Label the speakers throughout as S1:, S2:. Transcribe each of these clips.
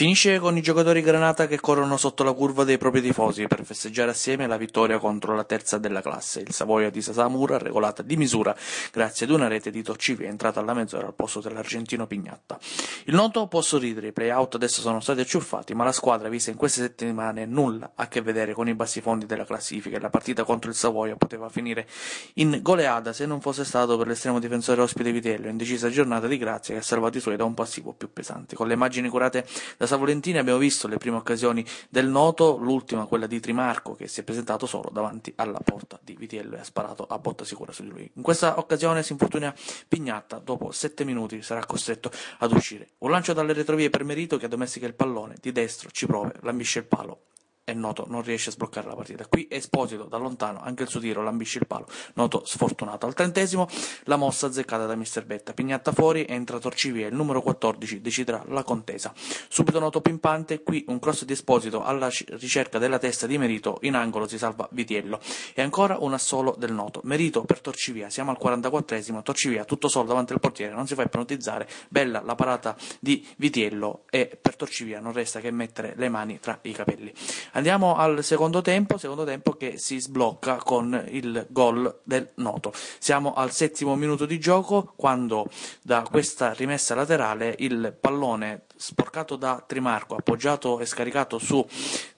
S1: Finisce con i giocatori Granata che corrono sotto la curva dei propri tifosi per festeggiare assieme la vittoria contro la terza della classe. Il Savoia di Sasamura, regolata di misura grazie ad una rete di Toccivi, entrata alla mezz'ora al posto dell'argentino Pignatta. Il noto può sorridere, i play-out adesso sono stati acciuffati, ma la squadra vista in queste settimane nulla a che vedere con i bassi fondi della classifica e la partita contro il Savoia poteva finire in goleada se non fosse stato per l'estremo difensore ospite Vitello, indecisa giornata di grazia che ha salvato i suoi da un passivo più pesante. Con le immagini curate da Savolentini abbiamo visto le prime occasioni del Noto, l'ultima quella di Trimarco che si è presentato solo davanti alla porta di Vitiello e ha sparato a botta sicura su di lui. In questa occasione si infortuna Pignatta, dopo sette minuti sarà costretto ad uscire. Un lancio dalle retrovie per Merito che addomestica il pallone, di destro ci prove, lambisce il palo è Noto non riesce a sbloccare la partita. Qui Esposito da lontano, anche il suo tiro lambisce il palo. Noto sfortunato. Al trentesimo la mossa azzeccata da Mister Betta. Pignatta fuori, entra Torcivia, il numero 14 deciderà la contesa. Subito Noto pimpante, qui un cross di Esposito alla ricerca della testa di Merito, in angolo si salva Vitiello. E ancora un assolo del Noto. Merito per Torcivia, siamo al 44esimo, Torcivia tutto solo davanti al portiere, non si fa ipnotizzare. Bella la parata di Vitiello e per Torcivia non resta che mettere le mani tra i capelli. Andiamo al secondo tempo, secondo tempo che si sblocca con il gol del Noto. Siamo al settimo minuto di gioco quando da questa rimessa laterale il pallone sporcato da Trimarco, appoggiato e scaricato su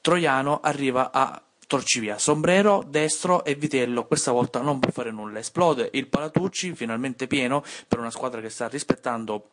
S1: Troiano, arriva a Torcivia, sombrero, destro e Vitello questa volta non può fare nulla, esplode il Palatucci, finalmente pieno per una squadra che sta rispettando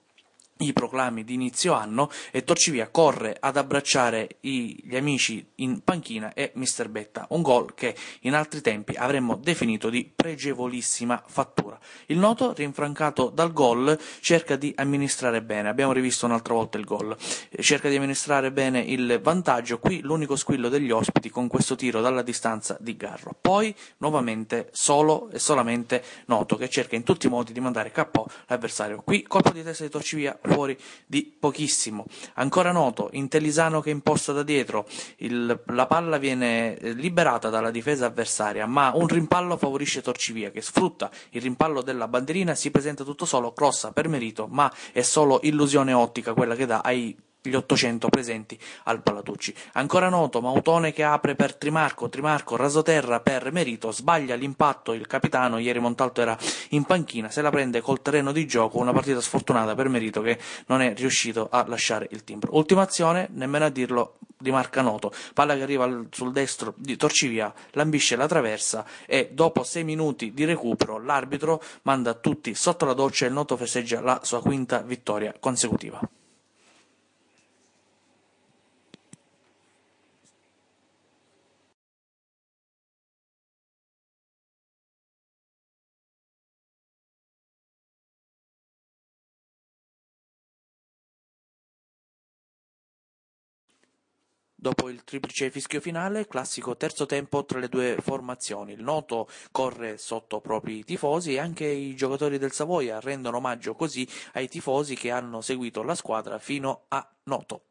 S1: i proclami di inizio anno e Torcivia corre ad abbracciare i, gli amici in panchina e Mister Betta, un gol che in altri tempi avremmo definito di pregevolissima fattura. Il noto, rinfrancato dal gol, cerca di amministrare bene, abbiamo rivisto un'altra volta il gol, cerca di amministrare bene il vantaggio, qui l'unico squillo degli ospiti con questo tiro dalla distanza di Garro. Poi nuovamente solo e solamente Noto che cerca in tutti i modi di mandare KO l'avversario. Qui colpo di testa di Torcivia fuori di pochissimo. Ancora noto, Intellisano che imposta da dietro, il, la palla viene eh, liberata dalla difesa avversaria, ma un rimpallo favorisce Torcivia che sfrutta il rimpallo della banderina, si presenta tutto solo, crossa per merito, ma è solo illusione ottica quella che dà ai gli 800 presenti al Palatucci. Ancora noto, Mautone che apre per Trimarco, Trimarco rasoterra per Merito, sbaglia l'impatto il capitano, ieri Montalto era in panchina, se la prende col terreno di gioco, una partita sfortunata per Merito che non è riuscito a lasciare il timbro. Ultima azione, nemmeno a dirlo, di Marca Noto, palla che arriva sul destro di Torcivia, lambisce la traversa e dopo sei minuti di recupero l'arbitro manda tutti sotto la doccia e il Noto festeggia la sua quinta vittoria consecutiva. Dopo il triplice fischio finale, classico terzo tempo tra le due formazioni. Il Noto corre sotto propri tifosi e anche i giocatori del Savoia rendono omaggio così ai tifosi che hanno seguito la squadra fino a Noto.